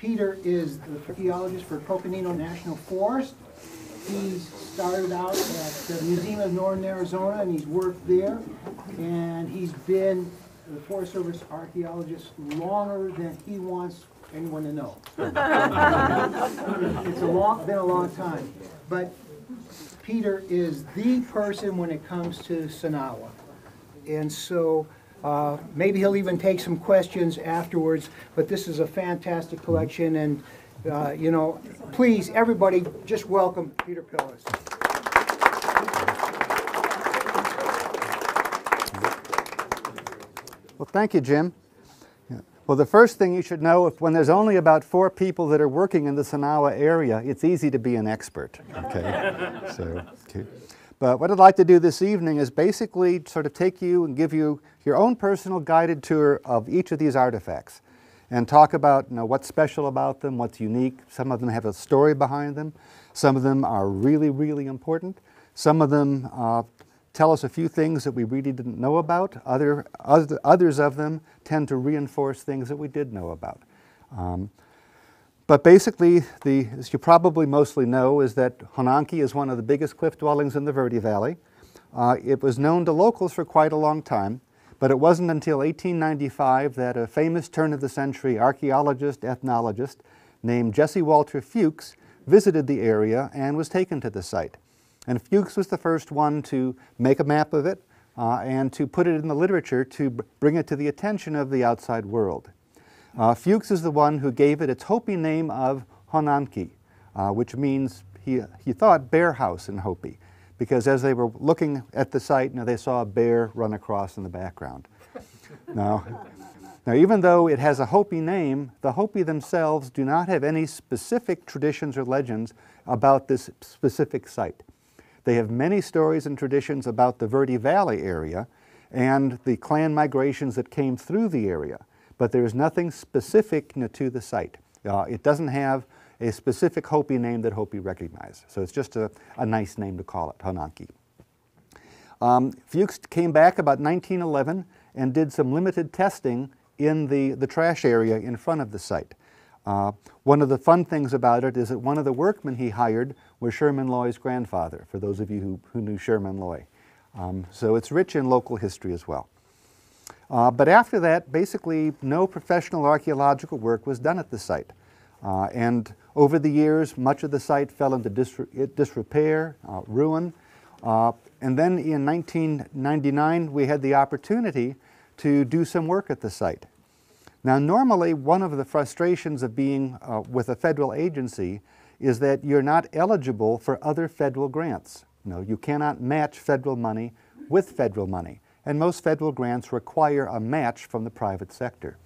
Peter is the archaeologist for Coconino National Forest. He started out at the Museum of Northern Arizona and he's worked there. And he's been the Forest Service archaeologist longer than he wants anyone to know. It's a long, been a long time. But Peter is the person when it comes to Sinagua. And so uh, maybe he'll even take some questions afterwards, but this is a fantastic collection and, uh, you know, please, everybody, just welcome Peter Pilles. Well, thank you, Jim. Well, the first thing you should know, if when there's only about four people that are working in the Sinagua area, it's easy to be an expert. Okay. so, okay. But what I'd like to do this evening is basically sort of take you and give you your own personal guided tour of each of these artifacts and talk about you know, what's special about them, what's unique. Some of them have a story behind them. Some of them are really, really important. Some of them uh, tell us a few things that we really didn't know about. Other, other, others of them tend to reinforce things that we did know about. Um, but basically, the, as you probably mostly know, is that Honanki is one of the biggest cliff dwellings in the Verde Valley. Uh, it was known to locals for quite a long time, but it wasn't until 1895 that a famous turn of the century archaeologist, ethnologist named Jesse Walter Fewkes visited the area and was taken to the site. And Fewkes was the first one to make a map of it uh, and to put it in the literature to bring it to the attention of the outside world. Uh, Fewkes is the one who gave it its Hopi name of Honanki, uh, which means he, he thought bear house in Hopi, because as they were looking at the site, you know, they saw a bear run across in the background. now, now, even though it has a Hopi name, the Hopi themselves do not have any specific traditions or legends about this specific site. They have many stories and traditions about the Verde Valley area and the clan migrations that came through the area but there is nothing specific to the site. Uh, it doesn't have a specific Hopi name that Hopi recognize. So it's just a, a nice name to call it, Honanki. Um, Fewkes came back about 1911 and did some limited testing in the, the trash area in front of the site. Uh, one of the fun things about it is that one of the workmen he hired was Sherman Loy's grandfather, for those of you who, who knew Sherman Loy. Um, so it's rich in local history as well. Uh, but after that, basically no professional archaeological work was done at the site. Uh, and over the years, much of the site fell into disrepair, uh, ruin. Uh, and then in 1999, we had the opportunity to do some work at the site. Now, normally, one of the frustrations of being uh, with a federal agency is that you're not eligible for other federal grants. No, you cannot match federal money with federal money and most federal grants require a match from the private sector.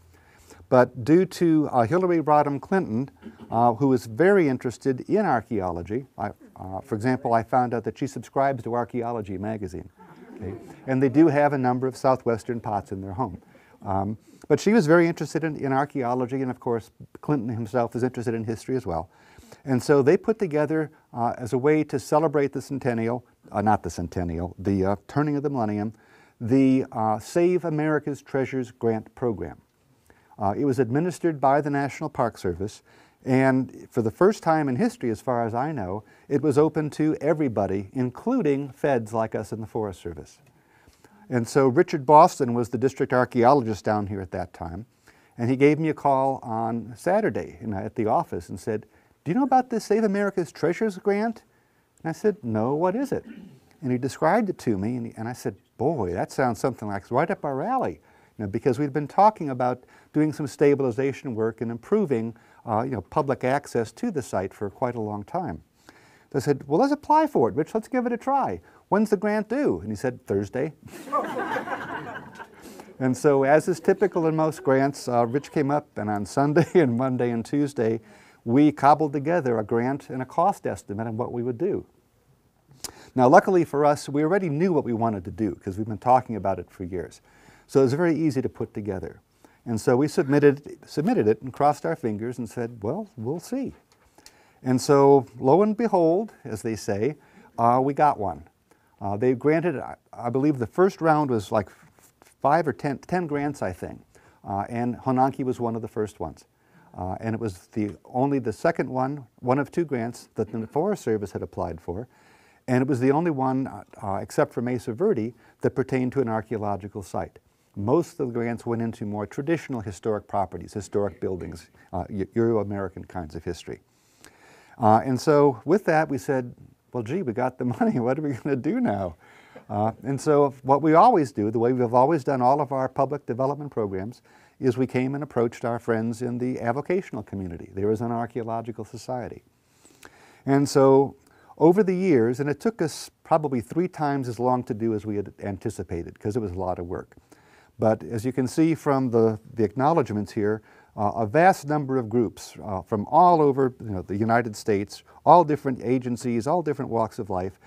But due to uh, Hillary Rodham Clinton, uh, who is very interested in archaeology, I, uh, for example, I found out that she subscribes to Archaeology magazine. Okay? And they do have a number of southwestern pots in their home. Um, but she was very interested in, in, archaeology, and of course, Clinton himself is interested in history as well. And so they put together, uh, as a way to celebrate the centennial, uh, not the centennial, the uh, turning of the millennium, the uh, Save America's Treasures Grant Program. Uh, it was administered by the National Park Service, and for the first time in history, as far as I know, it was open to everybody, including feds like us in the Forest Service. And so Richard Boston was the district archaeologist down here at that time, and he gave me a call on Saturday know, at the office and said, do you know about this Save America's Treasures grant? And I said, no, what is it? And he described it to me, and, he, and I said, boy, that sounds something like right up our alley. You know, because we've been talking about doing some stabilization work and improving uh, you know, public access to the site for quite a long time. So I said, well, let's apply for it, Rich, let's give it a try. When's the grant due? And he said, Thursday. and so as is typical in most grants, uh, Rich came up and on Sunday and Monday and Tuesday, we cobbled together a grant and a cost estimate on what we would do. Now, luckily for us, we already knew what we wanted to do because we've been talking about it for years. So it was very easy to put together. And so we submitted, submitted it and crossed our fingers and said, well, we'll see. And so, lo and behold, as they say, uh, we got one. Uh, they granted, I, I, believe the first round was like five or ten, ten grants, I think. Uh, and Honanki was one of the first ones. Uh, and it was the only the second one, one of two grants that the Forest Service had applied for. And it was the only one, uh, except for Mesa Verde, that pertained to an archaeological site. Most of the grants went into more traditional historic properties, historic buildings, uh, Euro-American kinds of history. Uh, and so with that, we said, well, gee, we got the money. What are we going to do now? Uh, and so what we always do, the way we've always done all of our public development programs, is we came and approached our friends in the avocational community. There is an archaeological society. And so over the years, and it took us probably three times as long to do as we had anticipated because it was a lot of work. But as you can see from the, the acknowledgments here, uh, a vast number of groups uh, from all over you know, the United States, all different agencies, all different walks of life,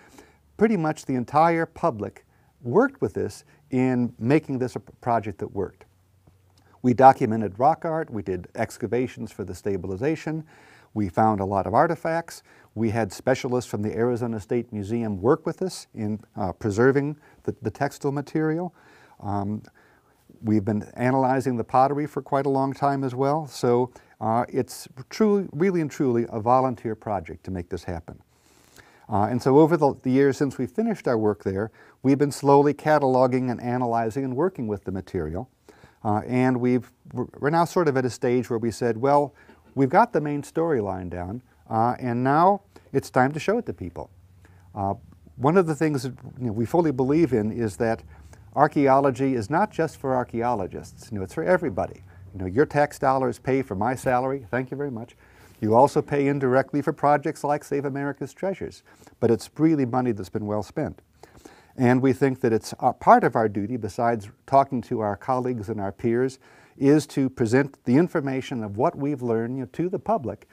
pretty much the entire public worked with this in making this a project that worked. We documented rock art, we did excavations for the stabilization, we found a lot of artifacts. We had specialists from the Arizona State Museum work with us in uh, preserving the, the, textile material. Um, we've been analyzing the pottery for quite a long time as well. So uh, it's truly, really and truly a volunteer project to make this happen. Uh, and so over the, the, years since we finished our work there, we've been slowly cataloging and analyzing and working with the material. Uh, and we've, we're now sort of at a stage where we said, well, we've got the main storyline down, uh, and now it's time to show it to people. Uh, one of the things that you know, we fully believe in is that archaeology is not just for archaeologists, you know, it's for everybody. You know, your tax dollars pay for my salary, thank you very much. You also pay indirectly for projects like Save America's Treasures, but it's really money that's been well spent. And we think that it's part of our duty, besides talking to our colleagues and our peers, is to present the information of what we've learned you know, to the public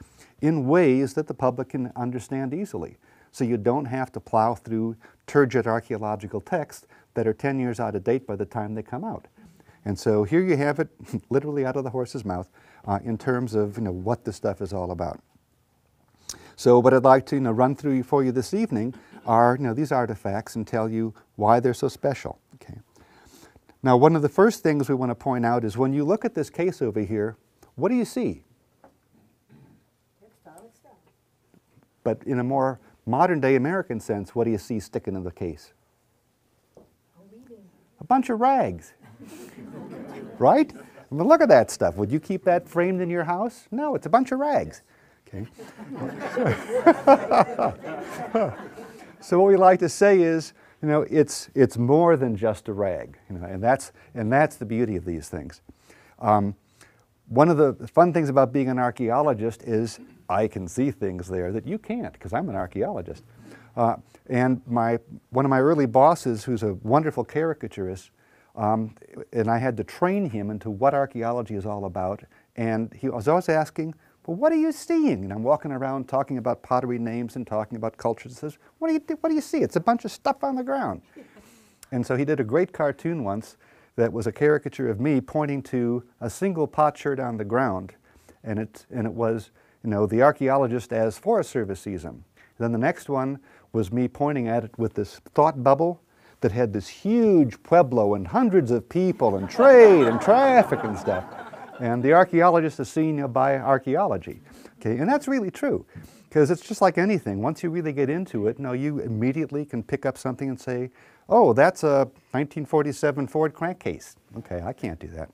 in ways that the public can understand easily. So you don't have to plow through turgid archaeological texts that are 10 years out of date by the time they come out. And so here you have it, literally out of the horse's mouth, uh, in terms of you know, what this stuff is all about. So what I'd like to you know, run through for you this evening are you know, these artifacts and tell you why they're so special. Okay. Now, one of the first things we want to point out is when you look at this case over here, what do you see? But in a more modern day American sense, what do you see sticking in the case? A bunch of rags. right? I mean, look at that stuff. Would you keep that framed in your house? No, it's a bunch of rags. Okay. so what we like to say is, you know, it's, it's more than just a rag, you know, and that's, and that's the beauty of these things. Um, one of the fun things about being an archaeologist is I can see things there that you can't because I'm an archaeologist. Uh, and my, one of my early bosses, who's a wonderful caricaturist, um, and I had to train him into what archaeology is all about. And he was always asking, well, what are you seeing? And I'm walking around talking about pottery names and talking about cultures. He says, what do you, what do you see? It's a bunch of stuff on the ground. and so he did a great cartoon once that was a caricature of me pointing to a single potsherd on the ground. And it, and it was, you know, the archaeologist as Forest Service sees him. then the next one was me pointing at it with this thought bubble that had this huge pueblo and hundreds of people and trade and traffic and stuff. And the archaeologist is seen by archaeology. Okay, and that's really true because it's just like anything. Once you really get into it, you, know, you immediately can pick up something and say, oh, that's a 1947 Ford crankcase. Okay, I can't do that.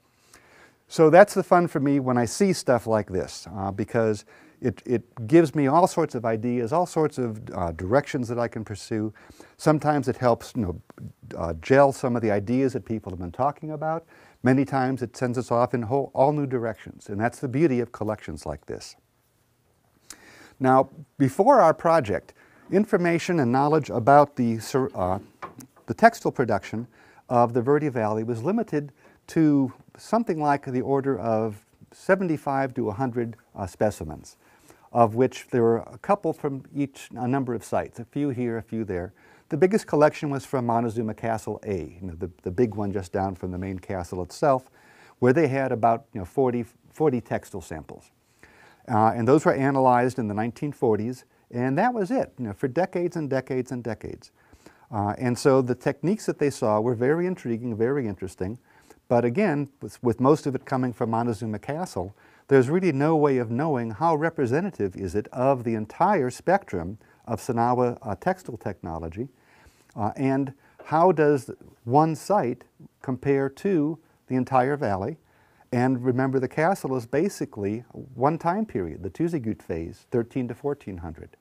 So that's the fun for me when I see stuff like this uh, because it, it gives me all sorts of ideas, all sorts of uh, directions that I can pursue. Sometimes it helps you know, uh, gel some of the ideas that people have been talking about. Many times it sends us off in whole, all new directions, and that's the beauty of collections like this. Now, before our project, information and knowledge about the, uh, the textile production of the Verde Valley was limited to something like the order of 75 to 100 uh, specimens, of which there were a couple from each, a number of sites, a few here, a few there. The biggest collection was from Montezuma Castle A, you know, the, the big one just down from the main castle itself, where they had about you know, 40, 40 textile samples. Uh, and those were analyzed in the 1940s, and that was it, you know, for decades and decades and decades. Uh, and so the techniques that they saw were very intriguing, very interesting. But again, with, with, most of it coming from Montezuma Castle, there's really no way of knowing how representative is it of the entire spectrum of Sinagua uh, textile technology, uh, and how does one site compare to the entire valley. And remember, the castle is basically one time period, the Tuzigoot phase, 13 to 1400.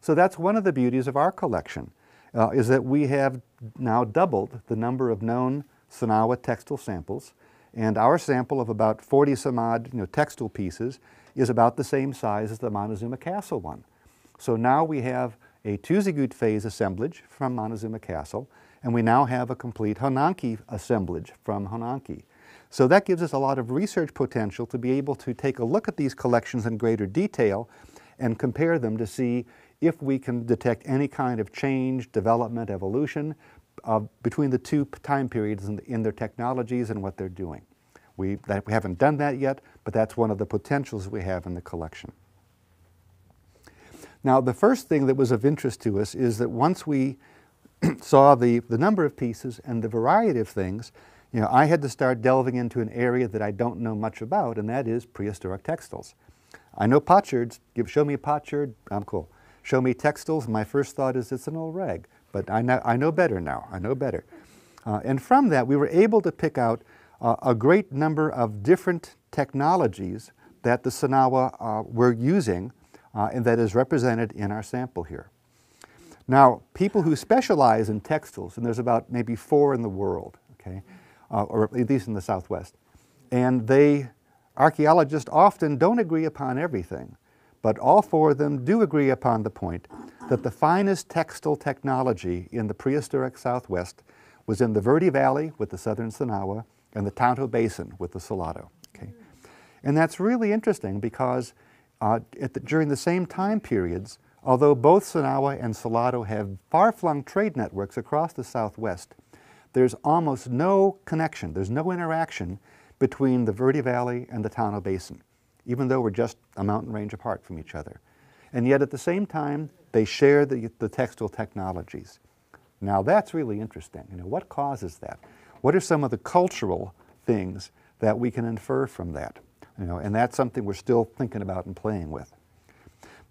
So that's one of the beauties of our collection, uh, is that we have now doubled the number of known Sinagua textile samples, and our sample of about 40 some odd you know, textile pieces is about the same size as the Montezuma Castle one. So now we have a Tuzigoot phase assemblage from Montezuma Castle, and we now have a complete Honanki assemblage from Honanki. So that gives us a lot of research potential to be able to take a look at these collections in greater detail and compare them to see if we can detect any kind of change, development, evolution between the two time periods in, in, their technologies and what they're doing. We, that, we haven't done that yet, but that's one of the potentials we have in the collection. Now, the first thing that was of interest to us is that once we saw the, the number of pieces and the variety of things, you know, I had to start delving into an area that I don't know much about, and that is prehistoric textiles. I know potsherds. Give, show me a potsherd, I'm cool. Show me textiles, my first thought is it's an old rag. But I know, I know better now. I know better. Uh, and from that, we were able to pick out uh, a great number of different technologies that the Sinagua uh, were using uh, and that is represented in our sample here. Now, people who specialize in textiles, and there's about maybe four in the world, okay, uh, or at least in the Southwest, and they, archaeologists often don't agree upon everything, but all four of them do agree upon the point that the finest textile technology in the prehistoric Southwest was in the Verde Valley with the southern Sinagua and the Tonto Basin with the Salado. Okay? And that's really interesting because uh, the, during the same time periods, although both Sinagua and Salado have far-flung trade networks across the Southwest, there's almost no connection, there's no interaction between the Verde Valley and the Tonto Basin, even though we're just a mountain range apart from each other. And yet at the same time, they share the, the technologies. Now that's really interesting. You know, what causes that? What are some of the cultural things that we can infer from that? You know, and that's something we're still thinking about and playing with.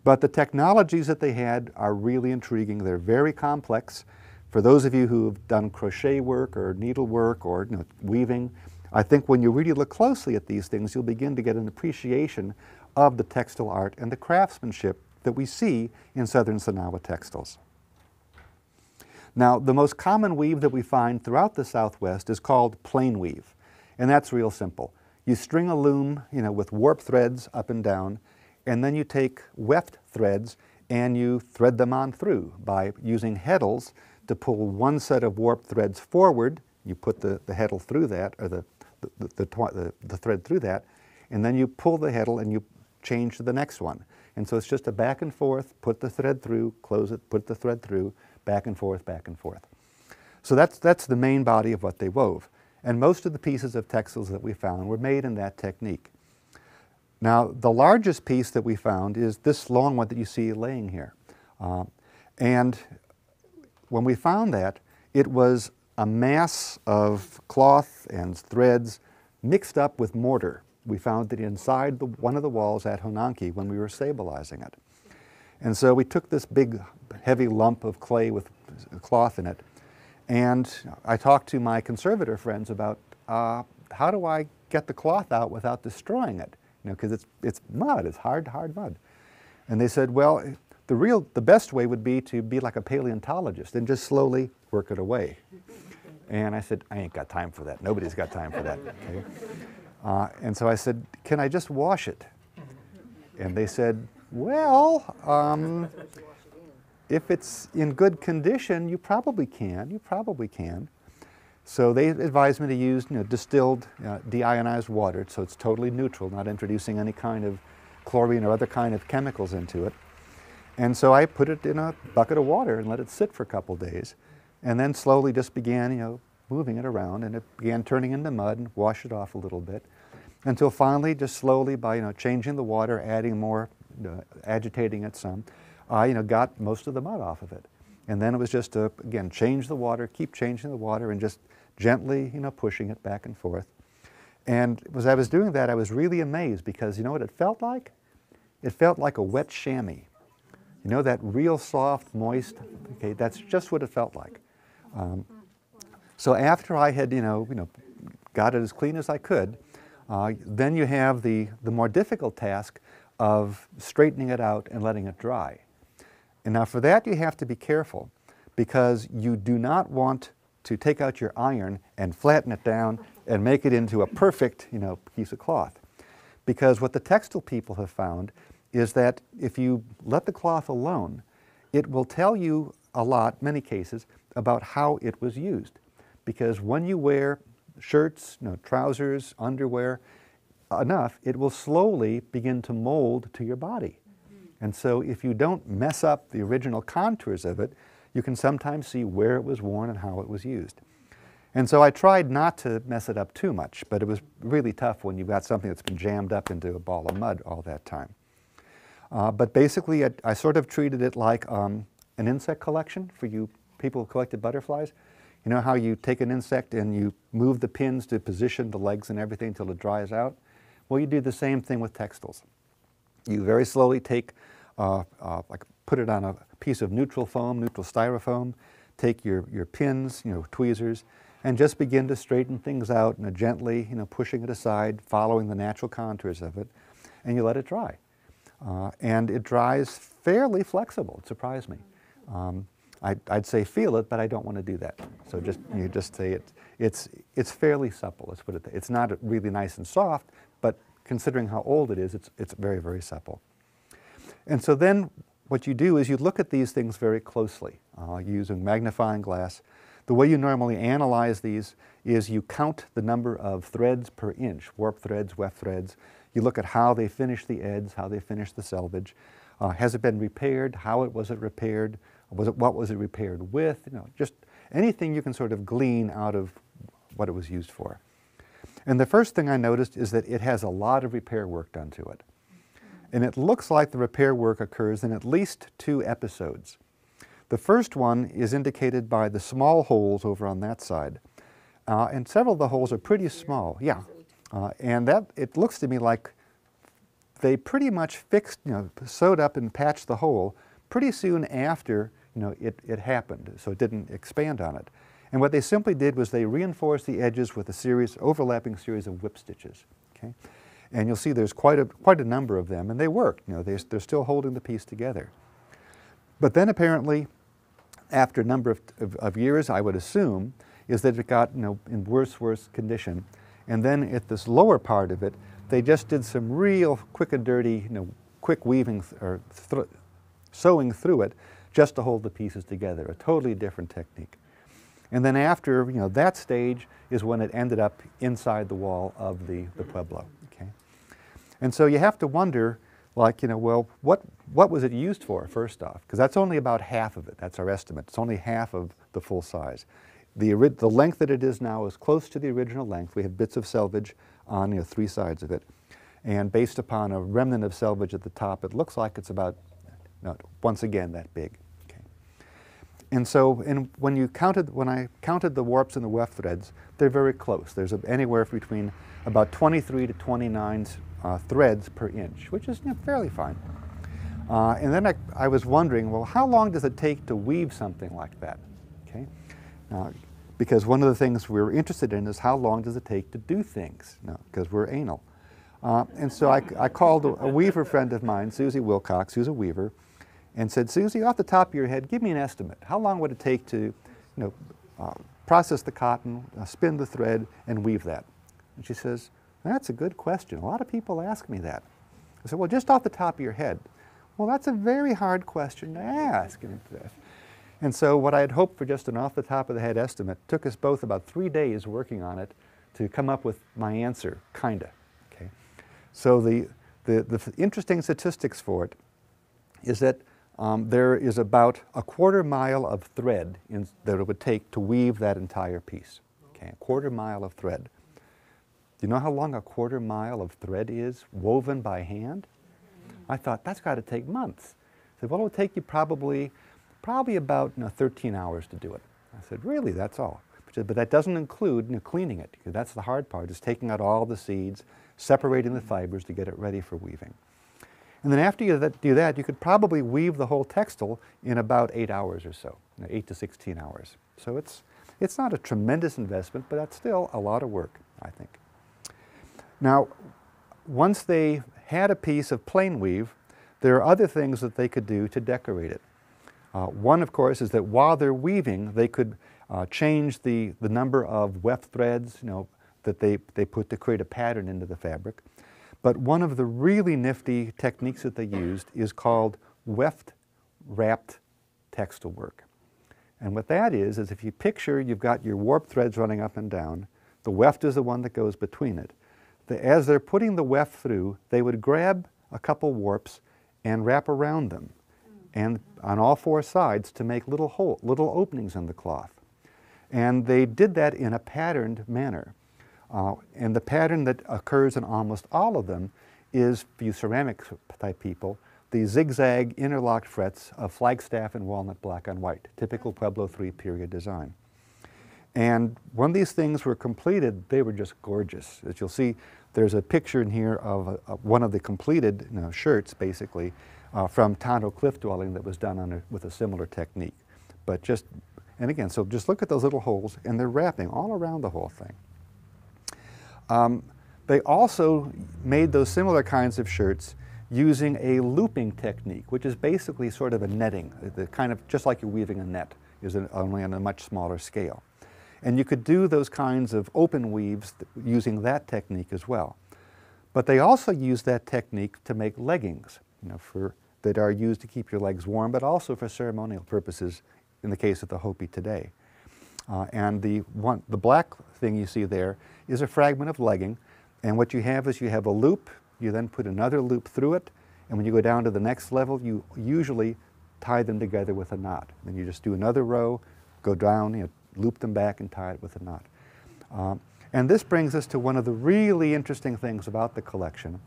But the technologies that they had are really intriguing. They're very complex. For those of you who've done crochet work or needlework or you know, weaving, I think when you really look closely at these things, you'll begin to get an appreciation of the textile art and the craftsmanship that we see in southern Sinagua textiles. Now, the most common weave that we find throughout the Southwest is called plain weave, and that's real simple. You string a loom, you know, with warp threads up and down, and then you take weft threads and you thread them on through by using heddles to pull one set of warp threads forward. You put the, the heddle through that, or the, the, the, the, the thread through that, and then you pull the heddle and you change to the next one. And so it's just a back and forth, put the thread through, close it, put the thread through, back and forth, back and forth. So that's, that's the main body of what they wove. And most of the pieces of textiles that we found were made in that technique. Now, the largest piece that we found is this long one that you see laying here. Uh, and when we found that, it was a mass of cloth and threads mixed up with mortar. We found it inside the, one of the walls at Honanki when we were stabilizing it. And so we took this big, heavy lump of clay with cloth in it and I talked to my conservator friends about uh, how do I get the cloth out without destroying it? You know, because it's, it's mud, it's hard, hard mud. And they said, well, the real, the best way would be to be like a paleontologist and just slowly work it away. And I said, I ain't got time for that. Nobody's got time for that. Okay? Uh, and so I said, can I just wash it? And they said, well, um, if it's in good condition, you probably can. You probably can. So they advised me to use you know, distilled, uh, deionized water, so it's totally neutral, not introducing any kind of chlorine or other kind of chemicals into it. And so I put it in a bucket of water and let it sit for a couple days, and then slowly just began, you know, moving it around, and it began turning into mud and washed it off a little bit, until finally, just slowly by you know changing the water, adding more, uh, agitating it some, I you know, got most of the mud off of it. And then it was just to, again, change the water, keep changing the water, and just gently you know, pushing it back and forth. And as I was doing that, I was really amazed because you know what it felt like? It felt like a wet chamois. You know that real soft, moist. Okay, that's just what it felt like. Um, so after I had, you know, you know, got it as clean as I could, uh, then you have the, the more difficult task of straightening it out and letting it dry. And now for that you have to be careful because you do not want to take out your iron and flatten it down and make it into a perfect, you know, piece of cloth. Because what the textile people have found is that if you let the cloth alone, it will tell you a lot, many cases, about how it was used. Because when you wear shirts, you know, trousers, underwear, enough, it will slowly begin to mold to your body. And so if you don't mess up the original contours of it, you can sometimes see where it was worn and how it was used. And so I tried not to mess it up too much, but it was really tough when you've got something that's been jammed up into a ball of mud all that time. Uh, but basically, I, I, sort of treated it like um, an insect collection for you people who collected butterflies. You know how you take an insect and you move the pins to position the legs and everything until it dries out? Well, you do the same thing with textiles. You very slowly take, uh, uh, like put it on a piece of neutral foam, neutral styrofoam, take your, your pins, you know, tweezers, and just begin to straighten things out, and gently, you know, pushing it aside, following the natural contours of it, and you let it dry. Uh, and it dries fairly flexible. It surprised me. Um, I, would say feel it, but I don't want to do that. So just you just say it. It's it's fairly supple. Let's put it. It's not really nice and soft, but considering how old it is, it's, it's very, very supple. And so then what you do is you look at these things very closely uh, using magnifying glass. The way you normally analyze these is you count the number of threads per inch, warp threads, weft threads. You look at how they finish the eds, how they finish the selvage. Uh, has it been repaired? How it, was it repaired? Was it, what was it repaired with? You know, just anything you can sort of glean out of what it was used for. And the first thing I noticed is that it has a lot of repair work done to it. And it looks like the repair work occurs in at least two episodes. The first one is indicated by the small holes over on that side. Uh, and several of the holes are pretty small, yeah. Uh, and that, it looks to me like they pretty much fixed, you know, sewed up and patched the hole pretty soon after, you know, it, it happened, so it didn't expand on it. And what they simply did was they reinforced the edges with a series, overlapping series of whip stitches. Okay? And you'll see there's quite a, quite a number of them, and they work. You know, they're, they're still holding the piece together. But then apparently, after a number of, of, of, years, I would assume, is that it got you know, in worse, worse condition. And then at this lower part of it, they just did some real quick and dirty, you know, quick weaving or th sewing through it just to hold the pieces together, a totally different technique. And then after you know, that stage is when it ended up inside the wall of the, the Pueblo. Okay? And so you have to wonder, like, you know, well, what, what was it used for, first off? Because that's only about half of it. That's our estimate. It's only half of the full size. The, the length that it is now is close to the original length. We have bits of selvage on you know, three sides of it. And based upon a remnant of selvage at the top, it looks like it's about, no, once again, that big and so and when you counted, when I counted the warps and the weft threads, they're very close. There's anywhere between about 23 to 29 uh, threads per inch, which is you know, fairly fine. Uh, and then I, I, was wondering, well, how long does it take to weave something like that? Okay, uh, because one of the things we are interested in is how long does it take to do things? No, because we're anal. Uh, and so I, I called a, a weaver friend of mine, Susie Wilcox, who's a weaver, and said, Susie, off the top of your head, give me an estimate. How long would it take to you know, uh, process the cotton, uh, spin the thread, and weave that? And she says, that's a good question. A lot of people ask me that. I said, well, just off the top of your head. Well, that's a very hard question to ask. And so what I had hoped for just an off the top of the head estimate took us both about three days working on it to come up with my answer, kinda. Okay? So the, the, the interesting statistics for it is that um, there is about a quarter mile of thread in, that it would take to weave that entire piece. Okay, a quarter mile of thread. Do you know how long a quarter mile of thread is woven by hand? I thought that's got to take months. I said, well, it'll take you probably, probably about you know, 13 hours to do it. I said, really, that's all? But but that doesn't include you know, cleaning it. because That's the hard part, is taking out all the seeds, separating the fibers to get it ready for weaving. And then after you do that, you could probably weave the whole textile in about eight hours or so, eight to 16 hours. So it's, it's not a tremendous investment, but that's still a lot of work, I think. Now, once they had a piece of plain weave, there are other things that they could do to decorate it. Uh, one, of course, is that while they're weaving, they could uh, change the, the number of weft threads you know, that they, they put to create a pattern into the fabric. But one of the really nifty techniques that they used is called weft wrapped textile work. And what that is, is if you picture you've got your warp threads running up and down, the weft is the one that goes between it. The, as they're putting the weft through, they would grab a couple warps and wrap around them and on all four sides to make little hole, little openings in the cloth. And they did that in a patterned manner. Uh, and the pattern that occurs in almost all of them is, for you ceramic type people, the zigzag interlocked frets of flagstaff and walnut black on white, typical Pueblo III period design. And when these things were completed, they were just gorgeous. As you'll see, there's a picture in here of a, a, one of the completed you know, shirts, basically, uh, from Tonto Cliff Dwelling that was done a, with a similar technique. But just, and again, so just look at those little holes, and they're wrapping all around the whole thing. Um, they also made those similar kinds of shirts using a looping technique, which is basically sort of a netting, the kind of just like you're weaving a net, is only on a much smaller scale. And you could do those kinds of open weaves using that technique as well. But they also use that technique to make leggings, you know, for, that are used to keep your legs warm, but also for ceremonial purposes in the case of the Hopi today. Uh, and the, one, the black thing you see there is a fragment of legging. And what you have is you have a loop, you then put another loop through it, and when you go down to the next level, you usually tie them together with a knot. Then you just do another row, go down, you know, loop them back and tie it with a knot. Um, and this brings us to one of the really interesting things about the collection,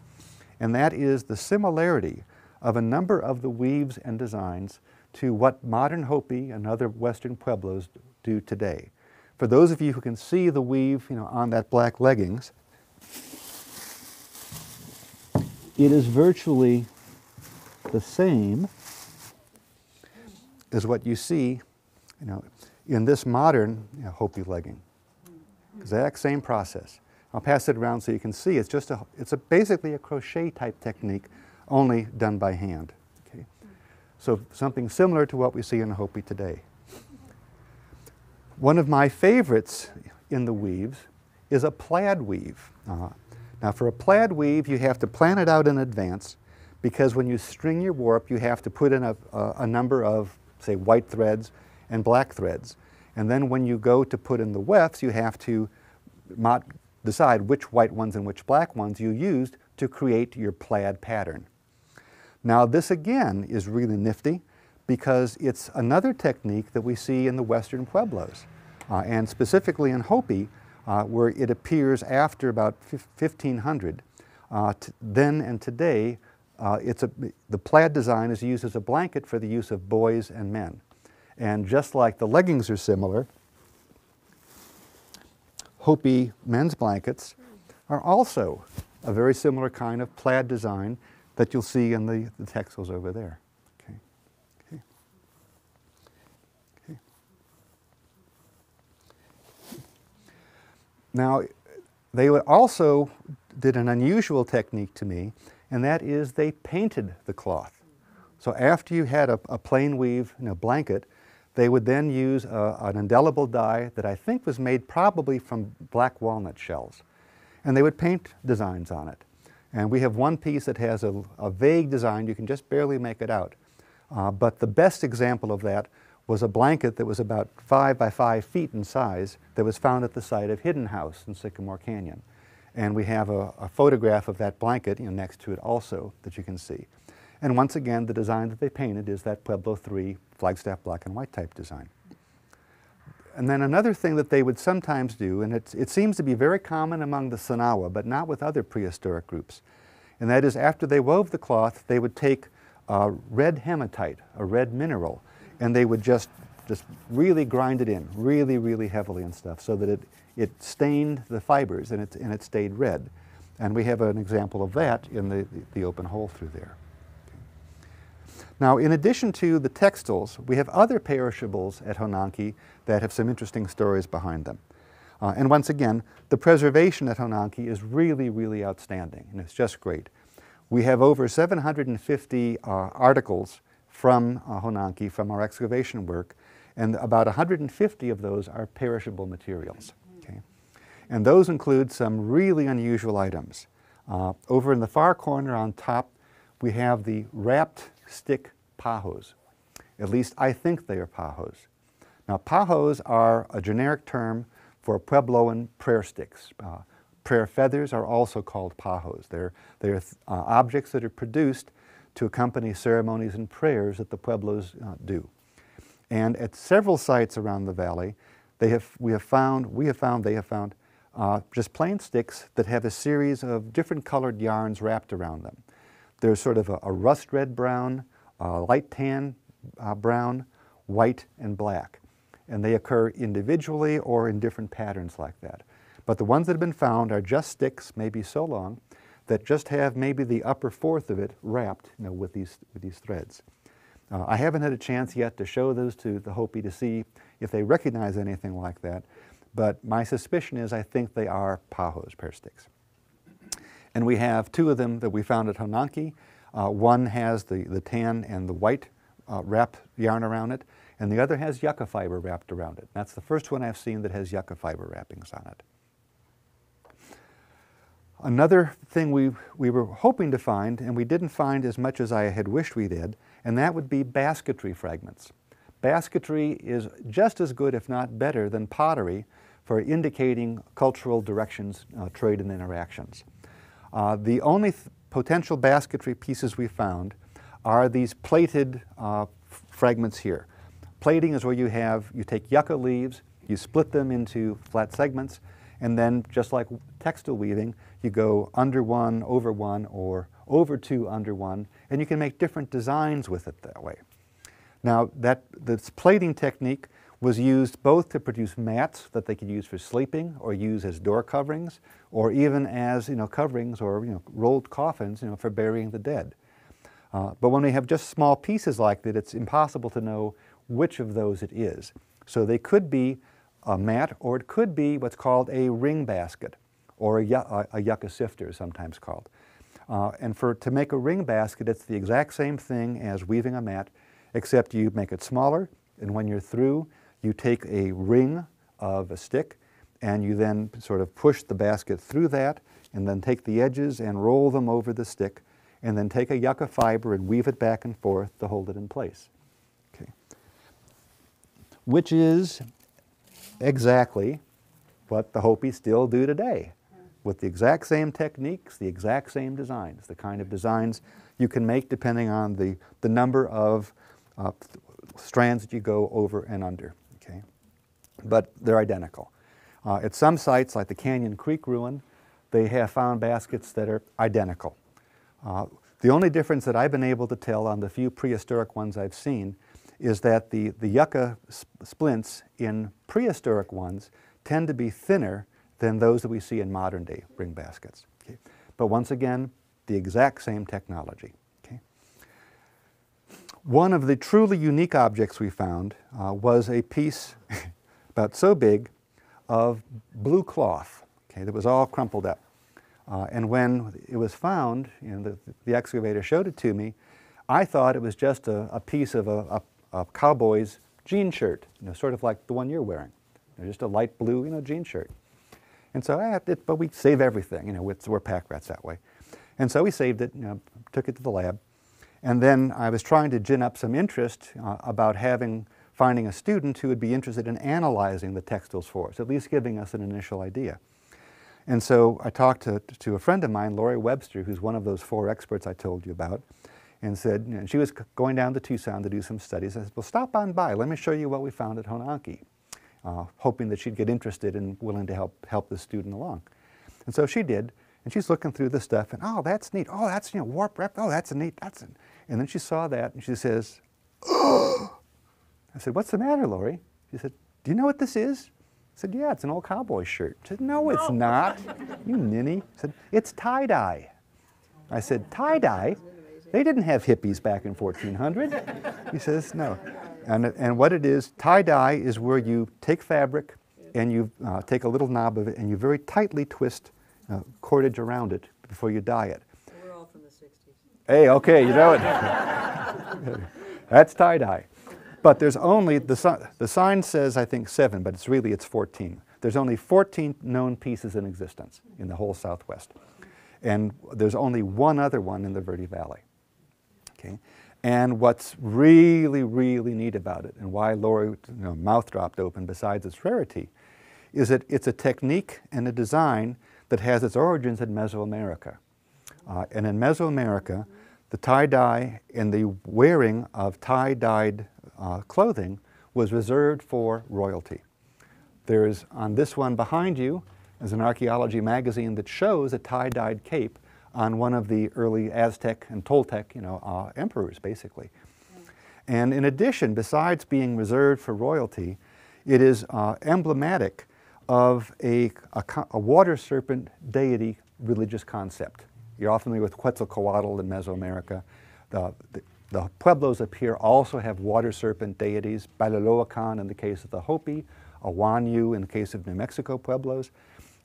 and that is the similarity of a number of the weaves and designs to what modern Hopi and other Western Pueblos do today. For those of you who can see the weave you know, on that black leggings, it is virtually the same as what you see you know, in this modern you know, Hopi legging. Exact same process. I'll pass it around so you can see. It's just a, it's a, basically a crochet type technique, only done by hand. Okay? So something similar to what we see in Hopi today. One of my favorites in the weaves is a plaid weave. Uh, now for a plaid weave, you have to plan it out in advance because when you string your warp, you have to put in a, a, a number of, say, white threads and black threads. And then when you go to put in the wefts, you have to decide which white ones and which black ones you used to create your plaid pattern. Now this again is really nifty because it's another technique that we see in the Western Pueblos, uh, and specifically in Hopi, uh, where it appears after about 1500. Uh, then and today, uh, it's a, the plaid design is used as a blanket for the use of boys and men. And just like the leggings are similar, Hopi men's blankets are also a very similar kind of plaid design that you'll see in the, the textiles over there. Okay. Okay. Okay. Now, they also did an unusual technique to me, and that is they painted the cloth. So after you had a, a plain weave you know, blanket, they would then use a, an indelible dye that I think was made probably from black walnut shells. And they would paint designs on it. And we have one piece that has a, a vague design, you can just barely make it out. Uh, but the best example of that was a blanket that was about five by five feet in size that was found at the site of Hidden House in Sycamore Canyon. And we have a, a photograph of that blanket you know, next to it also that you can see. And once again, the design that they painted is that Pueblo III Flagstaff black and white type design. And then another thing that they would sometimes do, and it seems to be very common among the Sinagua, but not with other prehistoric groups, and that is after they wove the cloth, they would take uh, red hematite, a red mineral, and they would just just really grind it in, really, really heavily and stuff, so that it, it stained the fibers and it, and it stayed red. And we have an example of that in the, the open hole through there. Now, in addition to the textiles, we have other perishables at Honanki that have some interesting stories behind them. Uh, and once again, the preservation at Honanki is really, really outstanding, and it's just great. We have over 750 uh, articles from uh, Honanki, from our excavation work, and about 150 of those are perishable materials. Okay? And those include some really unusual items. Uh, over in the far corner on top, we have the wrapped stick pahos. At least I think they are pahos. Now, pahos are a generic term for Puebloan prayer sticks. Uh, prayer feathers are also called pahos. They're, they're uh, objects that are produced to accompany ceremonies and prayers that the Pueblos uh, do. And at several sites around the valley, they have, we have found, we have found, they have found, uh, just plain sticks that have a series of different colored yarns wrapped around them. There's sort of a, a rust red brown, light tan uh, brown, white, and black. And they occur individually or in different patterns like that. But the ones that have been found are just sticks, maybe so long, that just have maybe the upper fourth of it wrapped you know, with, these, with these threads. Uh, I haven't had a chance yet to show those to the Hopi to see if they recognize anything like that, but my suspicion is I think they are Pahos prayer sticks. And we have two of them that we found at Honanki. Uh, one has the, the tan and the white uh, wrapped yarn around it, and the other has yucca fiber wrapped around it. That's the first one I've seen that has yucca fiber wrappings on it. Another thing we, we were hoping to find, and we didn't find as much as I had wished we did, and that would be basketry fragments. Basketry is just as good, if not better, than pottery for indicating cultural directions, uh, trade, and interactions. Uh, the only th potential basketry pieces we found are these plaited uh, fragments here. Plaiting is where you have, you take yucca leaves, you split them into flat segments, and then just like textile weaving, you go under one, over one, or over two, under one, and you can make different designs with it that way. Now, that, this plaiting technique was used both to produce mats that they could use for sleeping or use as door coverings or even as you know, coverings or you know, rolled coffins you know, for burying the dead. Uh, but when we have just small pieces like that, it's impossible to know which of those it is. So they could be a mat or it could be what's called a ring basket or a, a yucca sifter, sometimes called. Uh, and for, to make a ring basket, it's the exact same thing as weaving a mat, except you make it smaller, and when you're through, you take a ring of a stick, and you then sort of push the basket through that, and then take the edges and roll them over the stick, and then take a yucca fiber and weave it back and forth to hold it in place. Okay. Which is exactly what the Hopi still do today with the exact same techniques, the exact same designs, the kind of designs you can make depending on the, the number of uh, strands that you go over and under. Okay? But they're identical. Uh, at some sites, like the Canyon Creek ruin, they have found baskets that are identical. Uh, the only difference that I've been able to tell on the few prehistoric ones I've seen is that the, the yucca splints in prehistoric ones tend to be thinner than those that we see in modern day ring baskets. Okay? But once again, the exact same technology. Okay? One of the truly unique objects we found uh, was a piece about so big of blue cloth okay, that was all crumpled up. Uh, and when it was found, you know, the, the, excavator showed it to me, I thought it was just a, a piece of a, a, a, cowboy's jean shirt, you know, sort of like the one you're wearing. You know, just a light blue you know, jean shirt. And so, eh, it, but we save everything, you know, we're pack rats that way. And so we saved it, you know, took it to the lab. And then I was trying to gin up some interest uh, about having, finding a student who would be interested in analyzing the textiles for us, at least giving us an initial idea. And so I talked to, to a friend of mine, Laurie Webster, who's one of those four experts I told you about, and said, know, she was going down to Tucson to do some studies. I said, well, stop on by. Let me show you what we found at Honanki uh, hoping that she'd get interested and willing to help help the student along. And so she did, and she's looking through the stuff, and oh, that's neat. Oh, that's you know warp wrap. Oh, that's a neat. That's a, and then she saw that, and she says, oh, I said, What's the matter, Lori? She said, Do you know what this is? I said, Yeah, it's an old cowboy shirt. She said, No, it's not. You ninny. I said, It's tie dye. I said, Tie dye? They didn't have hippies back in 1400. He says, No. And, and what it is, tie dye is where you take fabric and you uh, take a little knob of it and you very tightly twist uh, cordage around it before you dye it. We're all from the 60s. Hey, okay, you know it. That's tie dye. But there's only, the, si- the sign says, I think, seven, but it's really, it's 14. There's only 14 known pieces in existence in the whole Southwest. And there's only one other one in the Verde Valley. Okay? And what's really, really neat about it, and why Laurie, you know, mouth dropped open besides its rarity, is that it's a technique and a design that has its origins in Mesoamerica. Uh, and in Mesoamerica, the tie dye and the wearing of tie dyed uh, clothing was reserved for royalty. There's on this one behind you is an archaeology magazine that shows a tie dyed cape on one of the early Aztec and Toltec, you know, uh, emperors, basically. And in addition, besides being reserved for royalty, it is uh, emblematic of a, a, a water serpent deity religious concept. You're all familiar with Quetzalcoatl in Mesoamerica. The, the, the pueblos up here also have water serpent deities, Balaloacan in the case of the Hopi, Awanyu in the case of New Mexico pueblos.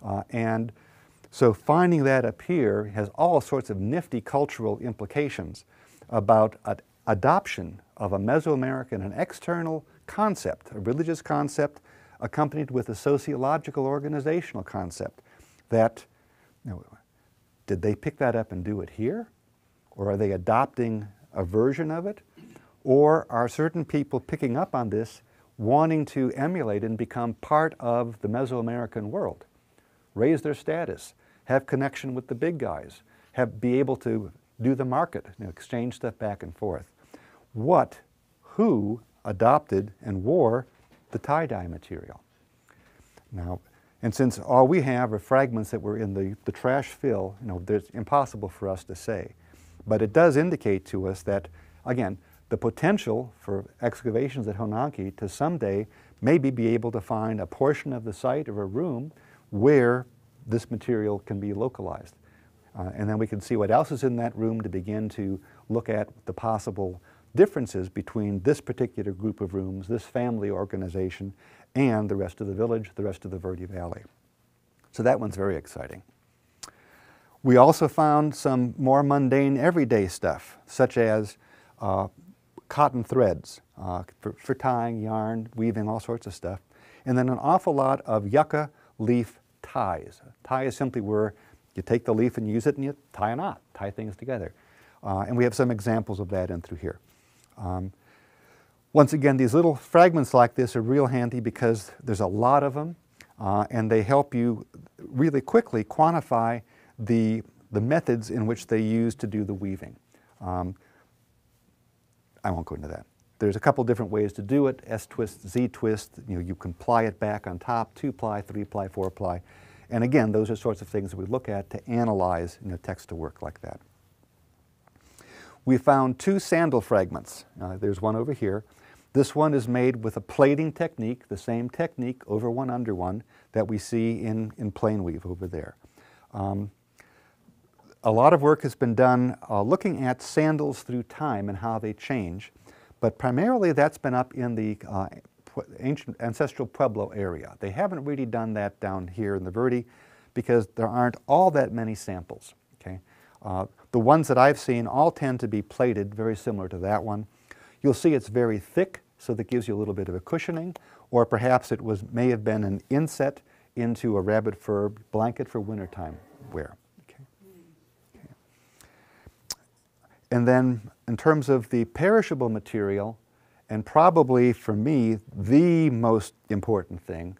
Uh, and so finding that up here has all sorts of nifty cultural implications about ad- adoption of a Mesoamerican, an external concept, a religious concept, accompanied with a sociological organizational concept that, you know, did they pick that up and do it here? Or are they adopting a version of it? Or are certain people picking up on this, wanting to emulate and become part of the Mesoamerican world? Raise their status, have connection with the big guys, have, be able to do the market, you know, exchange stuff back and forth. What, who adopted and wore the tie dye material? Now, and since all we have are fragments that were in the, the trash fill, you know, it's impossible for us to say. But it does indicate to us that, again, the potential for excavations at Honanki to someday maybe be able to find a portion of the site or a room where this material can be localized. Uh, and then we can see what else is in that room to begin to look at the possible differences between this particular group of rooms, this family organization, and the rest of the village, the rest of the Verde Valley. So that one's very exciting. We also found some more mundane everyday stuff, such as uh, cotton threads uh, for, for tying yarn, weaving, all sorts of stuff. And then an awful lot of yucca leaf ties. A tie is simply where you take the leaf and use it and you tie a knot, tie things together. Uh, and we have some examples of that in through here. Um, once again, these little fragments like this are real handy because there's a lot of them uh, and they help you really quickly quantify the, the methods in which they use to do the weaving. Um, I won't go into that. There's a couple different ways to do it, S-twist, Z-twist, you know, you can ply it back on top, two-ply, three-ply, four-ply. And again, those are sorts of things that we look at to analyze you know, text to work like that. We found two sandal fragments. Uh, there's one over here. This one is made with a plaiting technique, the same technique over one under one that we see in, in plain weave over there. Um, a lot of work has been done uh, looking at sandals through time and how they change, but primarily that's been up in the uh, ancient ancestral Pueblo area. They haven't really done that down here in the Verde because there aren't all that many samples. Okay? Uh, the ones that I've seen all tend to be plaited, very similar to that one. You'll see it's very thick, so that gives you a little bit of a cushioning, or perhaps it was may have been an inset into a rabbit fur blanket for wintertime wear. Okay. Okay. And then in terms of the perishable material, and probably for me, the most important thing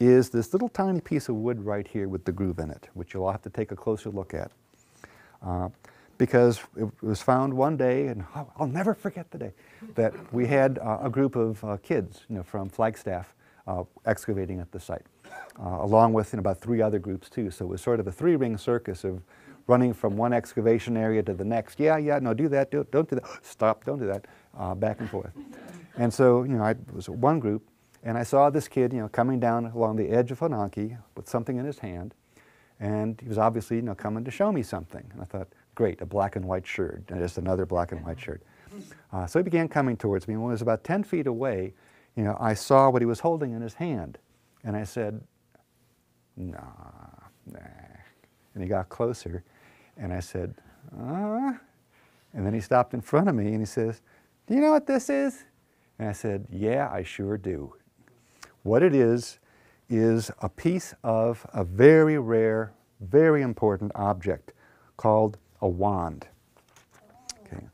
is this little tiny piece of wood right here with the groove in it, which you'll have to take a closer look at. Uh, because it was found one day, and I'll never forget the day, that we had uh, a group of uh, kids you know, from Flagstaff uh, excavating at the site, uh, along with you know, about three other groups too. So it was sort of a three-ring circus of running from one excavation area to the next. Yeah, yeah, no, do that, do, don't do that, stop, don't do that, uh, back and forth. And so, you know, I was one group, and I saw this kid, you know, coming down along the edge of Honanki with something in his hand, and he was obviously, you know, coming to show me something. And I thought, great, a black and white shirt, and just another black and white shirt. Uh, so he began coming towards me, and when he was about 10 feet away, you know, I saw what he was holding in his hand, and I said, nah, nah. And he got closer, and I said, uh, and then he stopped in front of me, and he says, do you know what this is? And I said, yeah, I sure do. What it is, is a piece of a very rare, very important object called a wand. Okay.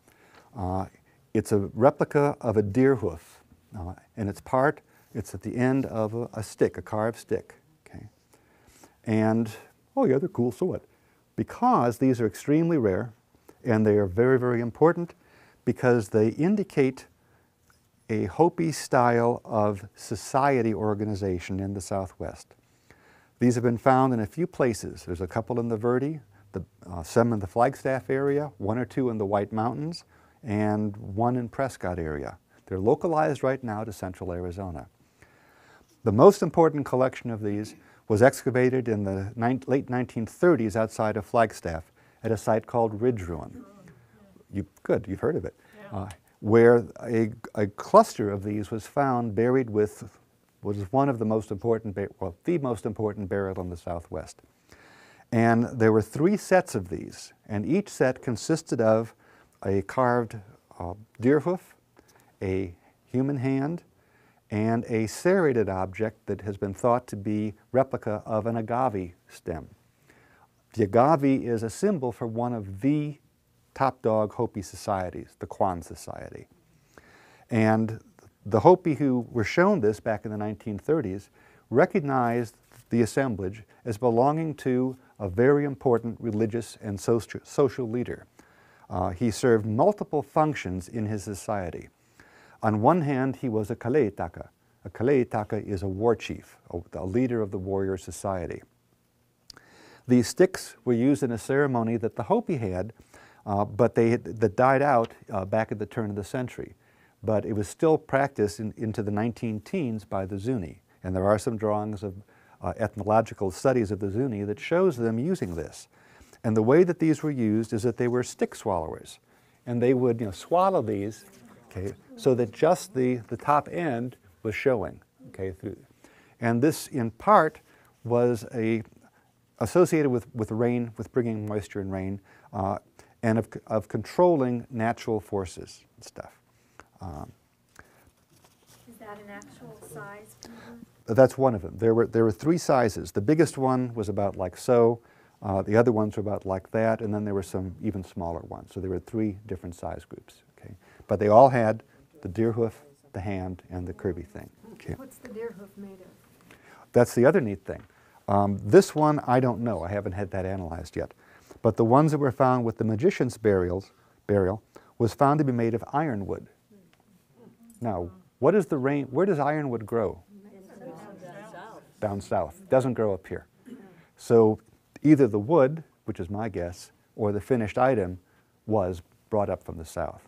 Uh, it's a replica of a deer hoof, uh, and it's part, it's at the end of a, a, stick, a carved stick. Okay. And, oh yeah, they're cool, so what? Because these are extremely rare, and they are very, very important because they indicate a Hopi style of society organization in the Southwest. These have been found in a few places. There's a couple in the Verde, the, uh, some in the Flagstaff area, one or two in the White Mountains, and one in Prescott area. They're localized right now to central Arizona. The most important collection of these was excavated in the late 1930s outside of Flagstaff at a site called Ridge Ruin. You, good, you've heard of it. Yeah. Uh, where a, a, cluster of these was found buried with was one of the most important, well, the most important burial in the Southwest. And there were three sets of these, and each set consisted of a carved uh, deer hoof, a human hand, and a serrated object that has been thought to be replica of an agave stem. The agave is a symbol for one of the top dog Hopi societies, the Kwan Society. And the Hopi who were shown this back in the 1930s recognized the assemblage as belonging to a very important religious and social leader. Uh, he served multiple functions in his society. On one hand, he was a kaleitaka. A kaleitaka is a war chief, a, leader of the warrior society. These sticks were used in a ceremony that the Hopi had uh, but they that died out uh, back at the turn of the century. But it was still practiced in, into the 19 teens by the Zuni. And there are some drawings of uh, ethnological studies of the Zuni that shows them using this. And the way that these were used is that they were stick swallowers. And they would you know, swallow these, okay, so that just the, the top end was showing, okay, through. And this, in part, was a, associated with, with rain, with bringing moisture and rain, uh, and of, of controlling natural forces and stuff. Um, Is that an actual size? That's one of them. There were, there were three sizes. The biggest one was about like so. Uh, the other ones were about like that, and then there were some even smaller ones. So there were three different size groups. But they all had the deer hoof, the hand, and the Kirby thing. Okay. What's the deer hoof made of? That's the other neat thing. Um, this one I don't know. I haven't had that analyzed yet. But the ones that were found with the magician's burials, burial was found to be made of ironwood. Now, what is the rain? Where does ironwood grow? Down south. It doesn't grow up here. So either the wood, which is my guess, or the finished item was brought up from the south.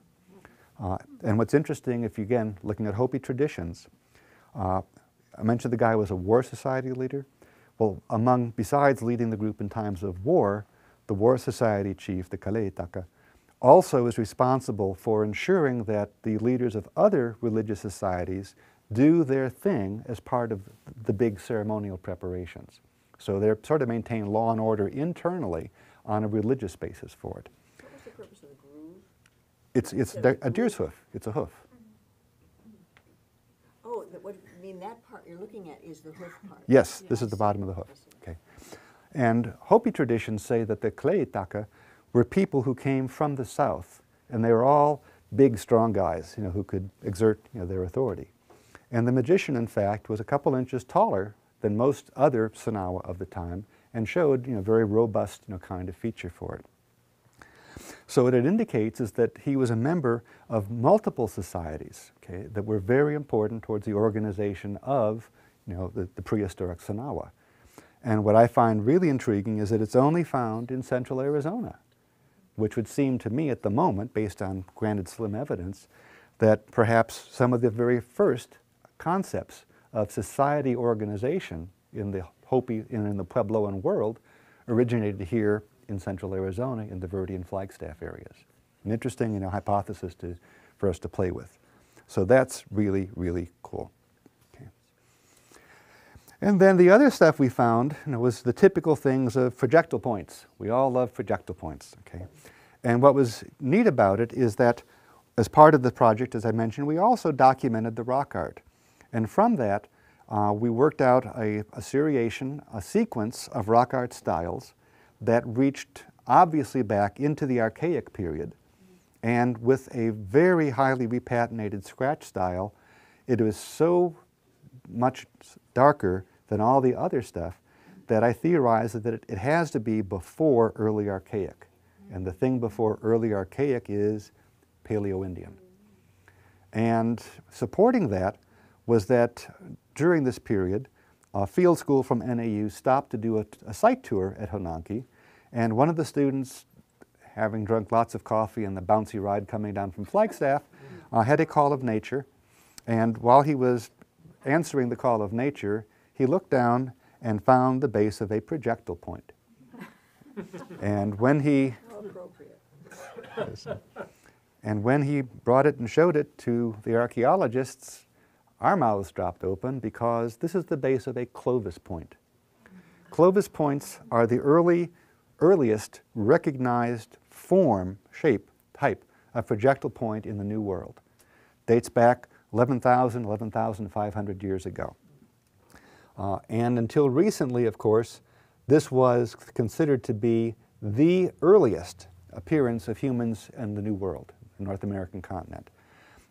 Uh, and what's interesting, if you again looking at Hopi traditions, uh, I mentioned the guy was a war society leader. Well, among besides leading the group in times of war, the War Society chief, the Kaleitaka, also is responsible for ensuring that the leaders of other religious societies do their thing as part of the big ceremonial preparations. So they're sort of maintain law and order internally on a religious basis for it. What was the purpose of the groove? It's, it's a deer's hoof. It's a hoof. Mm-hmm. Oh, the, what, you mean that part you're looking at is the hoof part? Yes, this I is the bottom of the I hoof. Okay. And Hopi traditions say that the Kleitaka were people who came from the south, and they were all big, strong guys, you know, who could exert you know, their authority. And the magician, in fact, was a couple inches taller than most other Sinagua of the time, and showed you know, very robust you know, kind of feature for it. So what it indicates is that he was a member of multiple societies okay, that were very important towards the organization of you know, the, the prehistoric Sinagua. And what I find really intriguing is that it's only found in central Arizona, which would seem to me at the moment, based on granted slim evidence, that perhaps some of the very first concepts of society organization in the Hopi and in the Puebloan world originated here in central Arizona in the Verde and Flagstaff areas. An interesting you know, hypothesis to, for us to play with. So that's really, really cool. Okay. And then the other stuff we found you know, was the typical things of projectile points. We all love projectile points. Okay? And what was neat about it is that as part of the project, as I mentioned, we also documented the rock art. And from that, uh, we worked out a, a seriation, a sequence of rock art styles that reached obviously back into the Archaic period. And with a very highly repatinated scratch style, it was so much darker than all the other stuff that I theorized that it, it has to be before early Archaic. And the thing before early Archaic is Paleo-Indian. And supporting that was that during this period, a field school from NAU stopped to do a, a site tour at Honanki, and one of the students, having drunk lots of coffee and the bouncy ride coming down from Flagstaff, uh, had a call of nature, and while he was answering the call of nature, he looked down and found the base of a projectile point. and when he and when he brought it and showed it to the archaeologists, our mouths dropped open because this is the base of a Clovis point. Clovis points are the early, earliest recognized form, shape, type of projectile point in the New World. Dates back 11,000, 11,500 years ago. Uh, and until recently, of course, this was considered to be the earliest appearance of humans in the New World, the North American continent.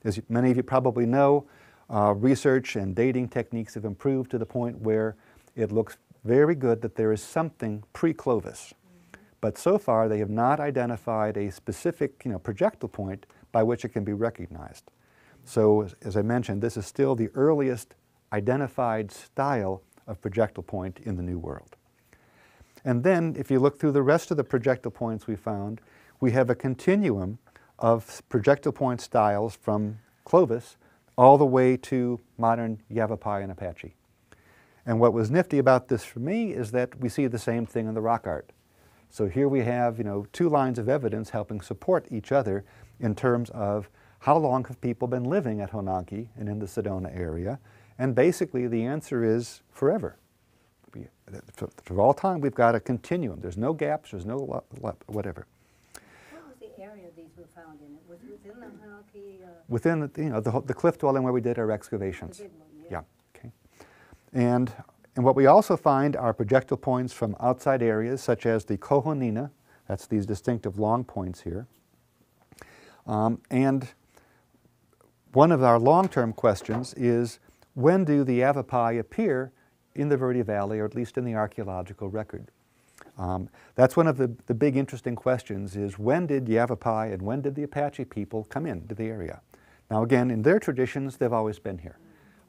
As many of you probably know, uh, research and dating techniques have improved to the point where it looks very good that there is something pre-Clovis. But so far, they have not identified a specific you know, projectile point by which it can be recognized. So, as, as I mentioned, this is still the earliest identified style of projectile point in the New World. And then, if you look through the rest of the projectile points we found, we have a continuum of projectile point styles from Clovis all the way to modern Yavapai and Apache. And what was nifty about this for me is that we see the same thing in the rock art. So here we have, you know, two lines of evidence helping support each other in terms of how long have people been living at Honanki and in the Sedona area? And basically the answer is forever. For, all time, we've got a continuum. There's no gaps, there's no whatever. What was the area these were found in? Was it within the Honanki, uh, Within, the, you know, the, the cliff dwelling where we did our excavations. one, Yeah, okay. And, and what we also find are projectile points from outside areas such as the Cohonina, that's these distinctive long points here. Um, and one of our long-term questions is when do the Yavapai appear in the Verde Valley, or at least in the archaeological record? Um, that's one of the, the big interesting questions is when did Yavapai and when did the Apache people come into the area? Now again, in their traditions, they've always been here.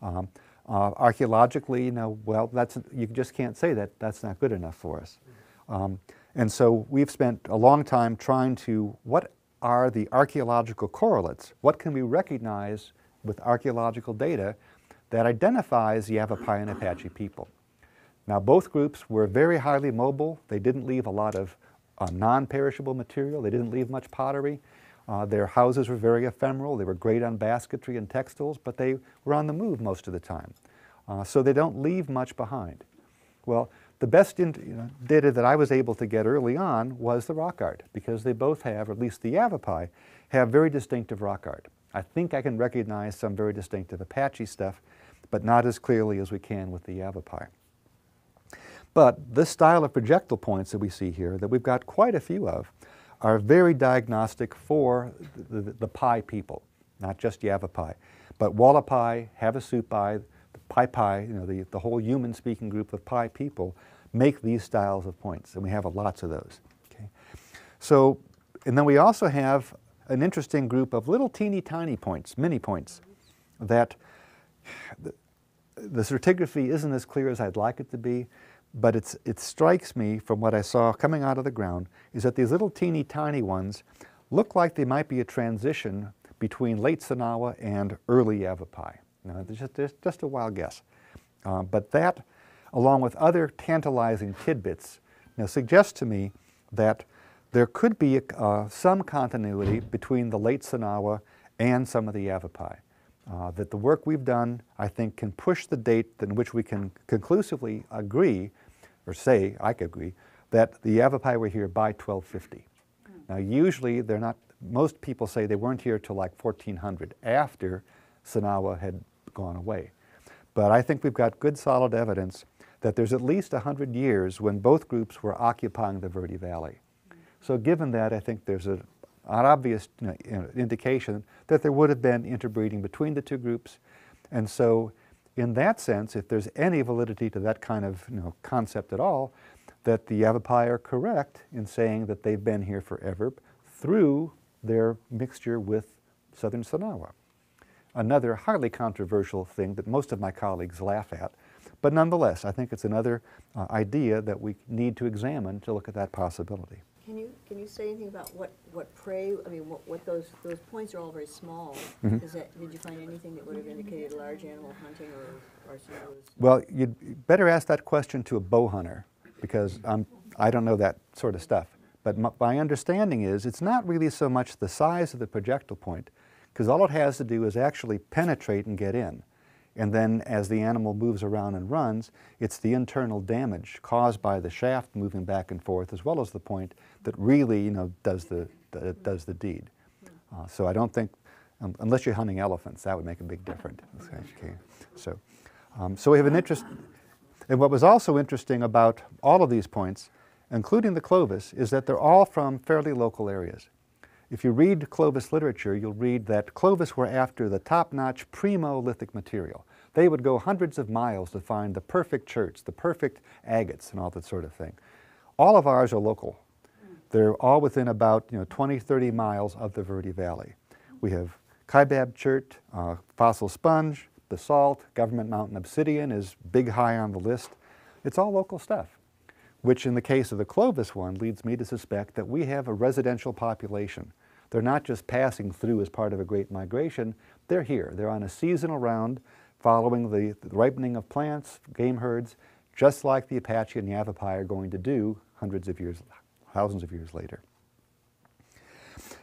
Um, uh, archaeologically, you know, well, that's, you just can't say that. That's not good enough for us. Um, and so we've spent a long time trying to, what are the archaeological correlates? What can we recognize with archaeological data that identifies Yavapai and Apache people? Now, both groups were very highly mobile. They didn't leave a lot of uh, non-perishable material. They didn't leave much pottery. Uh, their houses were very ephemeral. They were great on basketry and textiles, but they were on the move most of the time. Uh, so they don't leave much behind. Well, the best in, you know, data that I was able to get early on was the rock art, because they both have, or at least the Yavapai, have very distinctive rock art. I think I can recognize some very distinctive Apache stuff, but not as clearly as we can with the Yavapai. But this style of projectile points that we see here, that we've got quite a few of, are very diagnostic for the, the, the Pai people, not just Yavapai. But Wallapai, Havasupai, the Paipai, you know, the, the whole Yuman speaking group of Pai people make these styles of points, and we have lots of those. Okay? So, and then we also have an interesting group of little teeny tiny points, mini points, that the, the stratigraphy isn't as clear as I'd like it to be, but it's, it strikes me from what I saw coming out of the ground is that these little teeny tiny ones look like they might be a transition between late Sinagua and early Yavapai. Now, it's just, it's just a wild guess. Uh, but that, along with other tantalizing tidbits, now suggests to me that there could be uh, some continuity between the late Sinagua and some of the Yavapai. Uh, that the work we've done, I think, can push the date in which we can conclusively agree, or say, I could agree, that the Yavapai were here by 1250. Now, usually they're not, most people say they weren't here till like 1400, after Sinagua had gone away. But I think we've got good solid evidence that there's at least 100 years when both groups were occupying the Verde Valley. So given that, I think there's a, an obvious indication that there would have been interbreeding between the two groups. And so in that sense, if there's any validity to that kind of you know, concept at all, that the Yavapai are correct in saying that they've been here forever through their mixture with southern Sinagua. Another highly controversial thing that most of my colleagues laugh at, but nonetheless, I think it's another uh, idea that we need to examine to look at that possibility. Can you, can you say anything about what, what prey, I mean, what, what those, those points are all very small. Mhm. Is that, did you find anything that would have indicated large animal hunting or, or some of those? Well, you'd better ask that question to a bow hunter because I'm, I don't know that sort of stuff. But my, my understanding is it's not really so much the size of the projectile point because all it has to do is actually penetrate and get in. And then as the animal moves around and runs, it's the internal damage caused by the shaft moving back and forth as well as the point that really, you know, does the, that does the deed. Uh, so I don't think, um, unless you're hunting elephants, that would make a big difference. Okay. So, um, so we have an interest, and what was also interesting about all of these points, including the Clovis, is that they're all from fairly local areas. If you read Clovis literature, you'll read that Clovis were after the top-notch primo lithic material. They would go hundreds of miles to find the perfect chert, the perfect agates, and all that sort of thing. All of ours are local. They're all within about you know, 20, 30 miles of the Verde Valley. We have Kaibab chert, uh, fossil sponge, basalt, government mountain obsidian is big high on the list. It's all local stuff, which in the case of the Clovis one leads me to suspect that we have a residential population. They're not just passing through as part of a great migration, they're here. They're on a seasonal round following the, ripening of plants, game herds, just like the Apache and Yavapai are going to do hundreds of years, thousands of years later.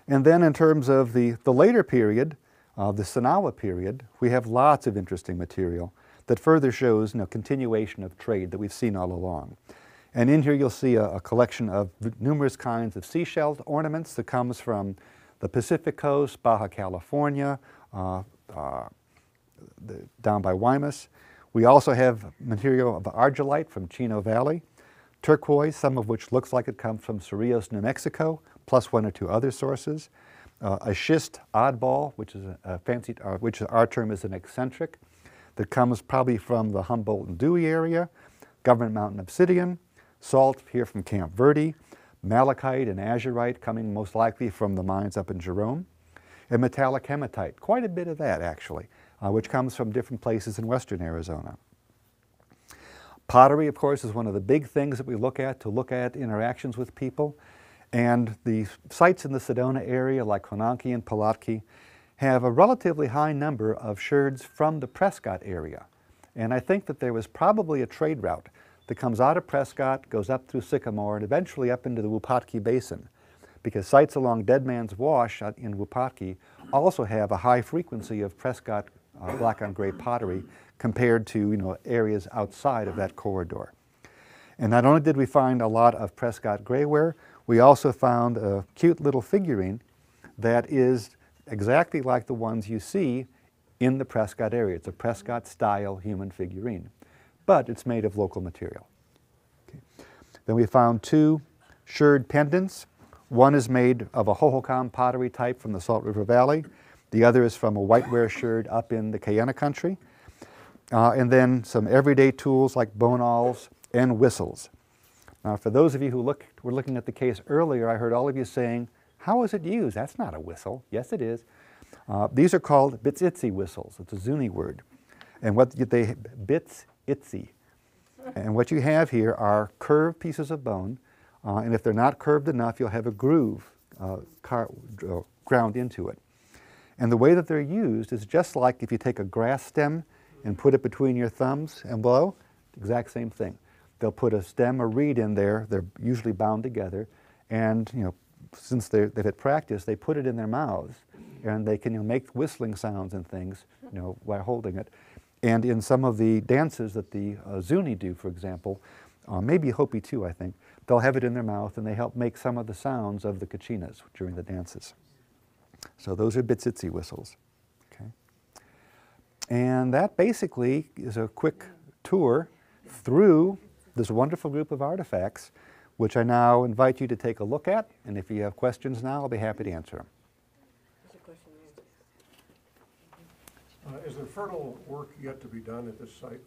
And then in terms of the, the later period, uh, the Sinagua period, we have lots of interesting material that further shows you know, continuation of trade that we've seen all along. And in here you'll see a, a collection of numerous kinds of seashell ornaments that comes from the Pacific coast, Baja California, uh, uh, the, down by Guaymas. We also have material of argillite from Chino Valley, turquoise, some of which looks like it comes from Cerrillos, New Mexico, plus one or two other sources. Uh, a schist oddball, which is a, a fancy, uh, which our term is an eccentric, that comes probably from the Humboldt and Dewey area, Government Mountain obsidian, salt here from Camp Verde, malachite and azurite coming most likely from the mines up in Jerome, and metallic hematite, quite a bit of that actually, uh, which comes from different places in western Arizona. Pottery, of course, is one of the big things that we look at to look at interactions with people. And the sites in the Sedona area, like Honanki and Palatki, have a relatively high number of sherds from the Prescott area. And I think that there was probably a trade route that comes out of Prescott, goes up through Sycamore, and eventually up into the Wupatki Basin. Because sites along Dead Man's Wash in Wupatki also have a high frequency of Prescott uh, black on gray pottery compared to you know, areas outside of that corridor. And not only did we find a lot of Prescott grayware, we also found a cute little figurine that is exactly like the ones you see in the Prescott area. It's a Prescott style human figurine, but it's made of local material. Okay. Then we found two sherd pendants. One is made of a Hohokam pottery type from the Salt River Valley. The other is from a whiteware sherd up in the Kayenta country. Uh, and then some everyday tools like bone awls and whistles. Now, for those of you who look, were looking at the case earlier, I heard all of you saying, how is it used? That's not a whistle. Yes, it is. Uh, these are called bitsitsi whistles. It's a Zuni word. And what they, bits itzy. And what you have here are curved pieces of bone. Uh, and if they're not curved enough, you'll have a groove uh, car, ground into it. And the way that they're used is just like if you take a grass stem and put it between your thumbs and blow, exact same thing. They'll put a stem or reed in there, they're usually bound together, and you know, since they've had practice, they put it in their mouths and they can you know, make whistling sounds and things you know, while holding it. And in some of the dances that the uh, Zuni do, for example, uh, maybe Hopi too, I think, they'll have it in their mouth and they help make some of the sounds of the kachinas during the dances. So those are bitsitsi whistles. Okay. And that basically is a quick tour through this wonderful group of artifacts, which I now invite you to take a look at. And if you have questions now, I'll be happy to answer them. There's a question there. Uh, Is there fertile work yet to be done at this site?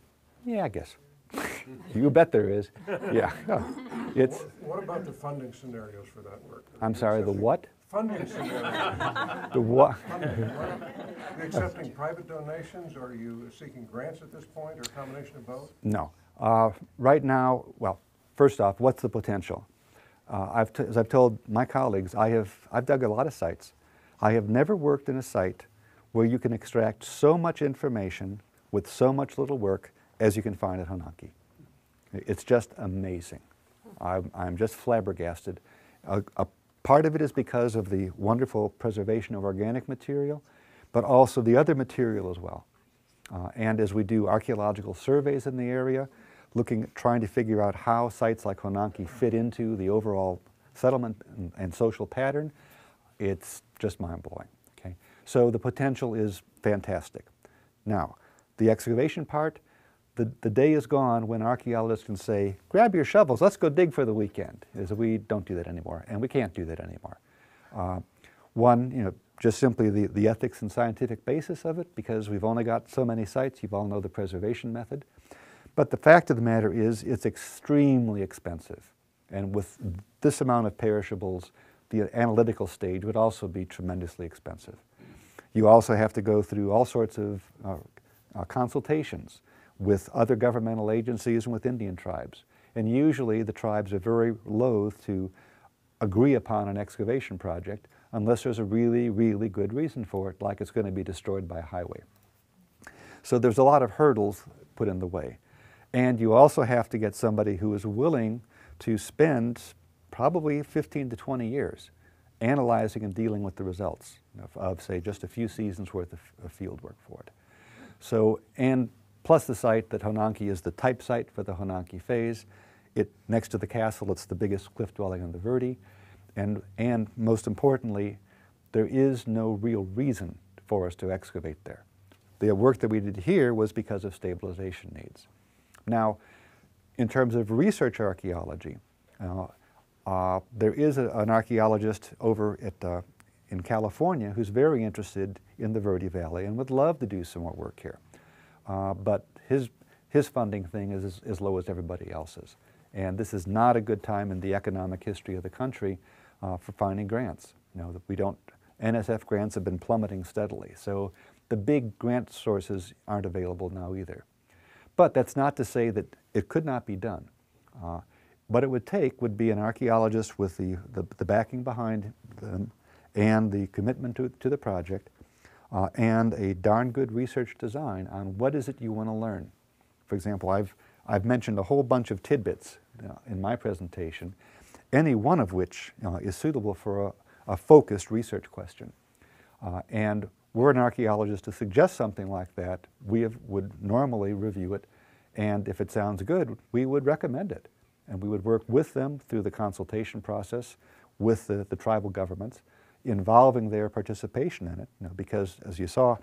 Yeah, I guess. you bet there is. Yeah. It's, What- What about the funding scenarios for that work? I'm sorry, the what? Funding scenarios. The what? Funding. Are you accepting private donations? or Are you seeking grants at this point, or a combination of both? No. Uh, right now, well, first off, what's the potential? Uh, I've t- as I've told my colleagues, I have, I've dug a lot of sites. I have never worked in a site where you can extract so much information with so much little work as you can find at Honanki. It's just amazing. I'm, I'm just flabbergasted. A, a part of it is because of the wonderful preservation of organic material, but also the other material as well. Uh, and as we do archaeological surveys in the area, looking at trying to figure out how sites like Honanki fit into the overall settlement and, and social pattern, it's just mind blowing. Okay? So the potential is fantastic. Now, the excavation part, the, the day is gone when archaeologists can say, grab your shovels, let's go dig for the weekend. Is we don't do that anymore, and we can't do that anymore. Uh, one, you know, just simply the, the ethics and scientific basis of it, because we've only got so many sites, you all know the preservation method. But the fact of the matter is, it's extremely expensive. And with this amount of perishables, the analytical stage would also be tremendously expensive. You also have to go through all sorts of uh, uh, consultations with other governmental agencies and with Indian tribes. And usually the tribes are very loath to agree upon an excavation project unless there's a really, really good reason for it, like it's going to be destroyed by a highway. So there's a lot of hurdles put in the way. And you also have to get somebody who is willing to spend probably 15 to 20 years analyzing and dealing with the results of, of say, just a few seasons worth of, of field work for it. So, and plus the site that Honanki is the type site for the Honanki phase. It, next to the castle, it's the biggest cliff dwelling on the Verde. And, and most importantly, there is no real reason for us to excavate there. The work that we did here was because of stabilization needs. Now, in terms of research archaeology, uh, uh, there is a, an archaeologist over at, uh, in California who's very interested in the Verde Valley and would love to do some more work here. Uh, but his, his funding thing is as, low as everybody else's. And this is not a good time in the economic history of the country uh, for finding grants. You know, we don't, NSF grants have been plummeting steadily. So the big grant sources aren't available now either. But that's not to say that it could not be done. Uh, what it would take would be an archaeologist with the, the, the backing behind them and the commitment to, to the project uh, and a darn good research design on what is it you want to learn. For example, I've, I've mentioned a whole bunch of tidbits uh, in my presentation, any one of which uh, is suitable for a, a focused research question. Uh, and we're an archaeologist to suggest something like that, we have, would normally review it, and if it sounds good, we would recommend it. And we would work with them through the consultation process with the, the tribal governments, involving their participation in it, you know, because as you saw,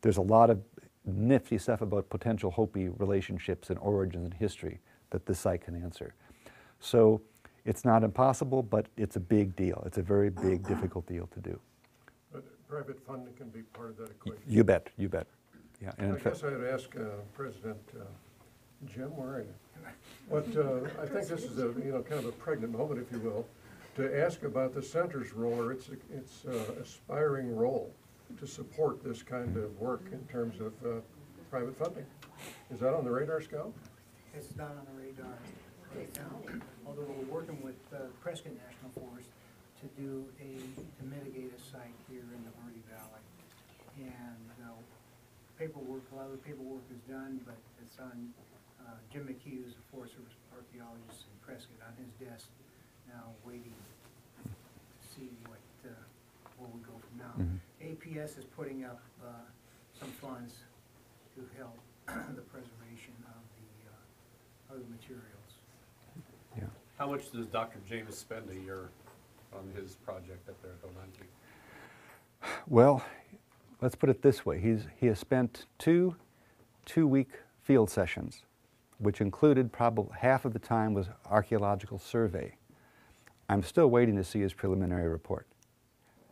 there's a lot of nifty stuff about potential Hopi relationships and origins and history that this site can answer. So it's not impossible, but it's a big deal. It's a very big, difficult deal to do. But private funding can be part of that equation. You bet, you bet. Yeah, and in I fact, guess I'd ask uh, President uh, Jim, where are you? What, uh, I think this is a, you know, kind of a pregnant moment, if you will, to ask about the center's role or its, its uh, aspiring role to support this kind of work in terms of uh, private funding. Is that on the radar scope? It's not on the radar right now, although we're working with uh, Prescott National Forest to do a, to mitigate a site here in the Verde Valley. And paperwork, a lot of the paperwork is done, but it's on uh, Jim McHugh, a Forest Service archaeologist in Prescott, on his desk now, waiting to see what, uh, where we go from now. Mhm. APS is putting up uh, some funds to help the preservation of the, uh, of the materials. Yeah. How much does Dr. James spend a year on his project up there at Oneonta? Well, let's put it this way. He's, he has spent two two-week field sessions, which included probably half of the time was archaeological survey. I'm still waiting to see his preliminary report.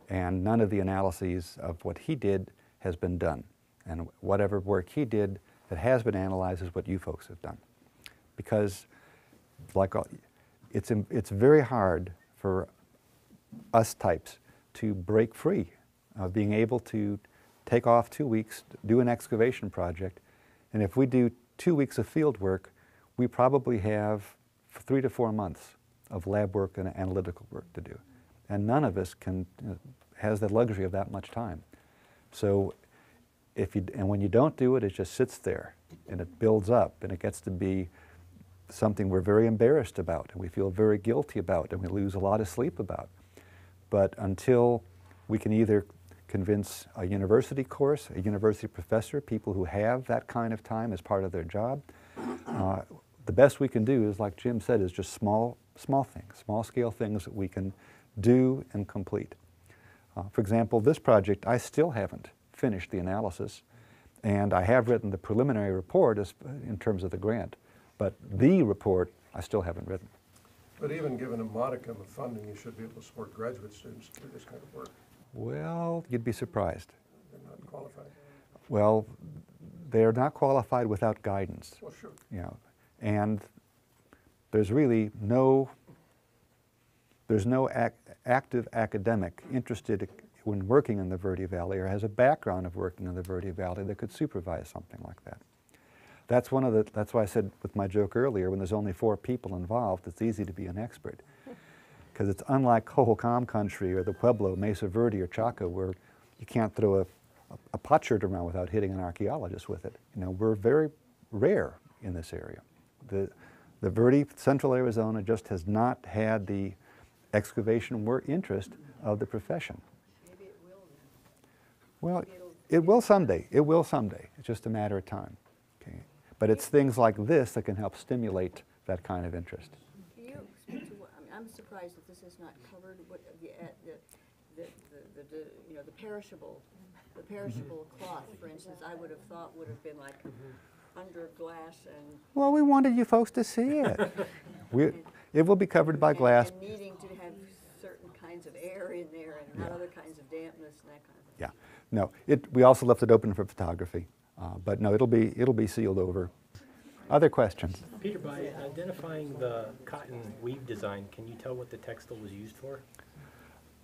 And none of the analyses of what he did has been done. And whatever work he did that has been analyzed is what you folks have done. Because like all, it's, it's very hard for us types to break free of being able to take off two weeks, do an excavation project, and if we do two weeks of field work, we probably have three to four months of lab work and analytical work to do. And none of us can, you know, has the luxury of that much time. So if you, and when you don't do it, it just sits there and it builds up and it gets to be something we're very embarrassed about and we feel very guilty about and we lose a lot of sleep about. But until we can either convince a university course, a university professor, people who have that kind of time as part of their job, uh, the best we can do is, like Jim said, is just small, small things, small scale things that we can do and complete. Uh, for example, this project, I still haven't finished the analysis, and I have written the preliminary report as, in terms of the grant, but the report I still haven't written. But even given a modicum of funding, you should be able to support graduate students to do this kind of work. Well, you'd be surprised. They're not qualified. Well, they're not qualified without guidance, Well, sure. you know, and there's really no, there's no ac- active academic interested when working in the Verde Valley or has a background of working in the Verde Valley that could supervise something like that. That's one of the, that's why I said with my joke earlier, when there's only four people involved, it's easy to be an expert. Because it's unlike Hohokam country or the Pueblo, Mesa Verde or Chaco, where you can't throw a, a, a potsherd around without hitting an archaeologist with it. You know, we're very rare in this area. The, the Verde, central Arizona, just has not had the excavation work interest of the profession. Maybe it will. Well, it will someday. It will someday. It's just a matter of time. Okay? But it's things like this that can help stimulate that kind of interest. Can you speak to what, I mean, I'm surprised that this is not covered, what, the, uh, the, the, the, the, you know, the perishable, the perishable cloth, for instance, I would have thought would have been like under glass and. Well, we wanted you folks to see it. we, it will be covered by and- glass. And needing to have certain kinds of air in there and not other kinds of dampness and that kind of thing. Yeah. No, it, we also left it open for photography. Uh, but no, it'll be, it'll be sealed over. Other questions? Peter, by identifying the cotton weave design, can you tell what the textile was used for?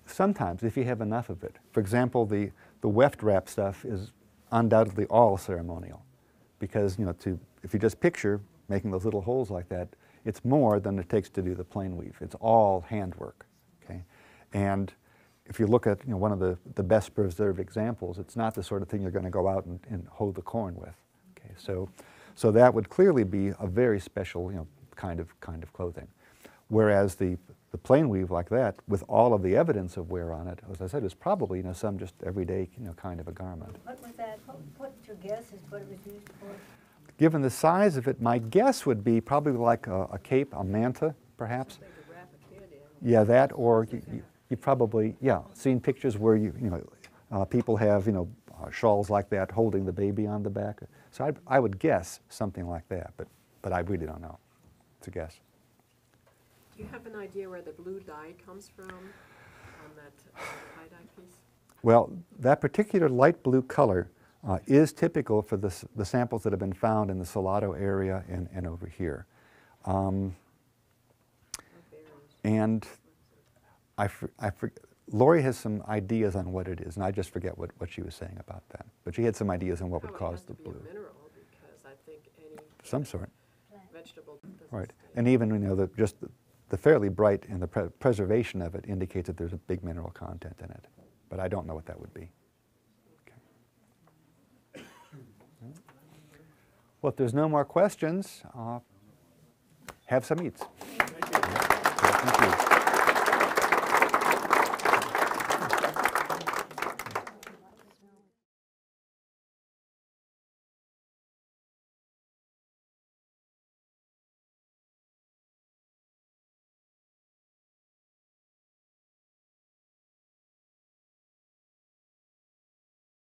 Sometimes, if you have enough of it. For example, the, the weft wrap stuff is undoubtedly all ceremonial. Because, you know, to, if you just picture making those little holes like that, it's more than it takes to do the plain weave. It's all handwork, okay? And if you look at, you know, one of the, the best preserved examples, it's not the sort of thing you're going to go out and, and hoe the corn with, okay? So, so that would clearly be a very special, you know, kind of, kind of clothing. Whereas the, the plain weave like that, with all of the evidence of wear on it, as I said, is probably, you know, some just everyday, you know, kind of a garment. What was that, what, what's your guess is what it was used for? Given the size of it, my guess would be probably like a, a cape, a manta, perhaps. They could wrap a kid in. Yeah, that, or you, you, you probably, yeah, seen pictures where you, you know, uh, people have, you know, uh, shawls like that holding the baby on the back. So I, I would guess something like that, but, but I really don't know. It's a guess. Do you have an idea where the blue dye comes from on that uh, tie-dye piece? Well, that particular light blue color uh, is typical for the, the samples that have been found in the Salado area and, and over here. Um, and I, I Laurie has some ideas on what it is, and I just forget what, what she was saying about that. But she had some ideas on what would cause the to be a blue. mineral, because I think any Some sort. vegetable Right. And even, you know, the, just the, the fairly bright and the pre- preservation of it indicates that there's a big mineral content in it. But I don't know what that would be. Okay. Well, if there's no more questions, uh, have some eats. Thank you.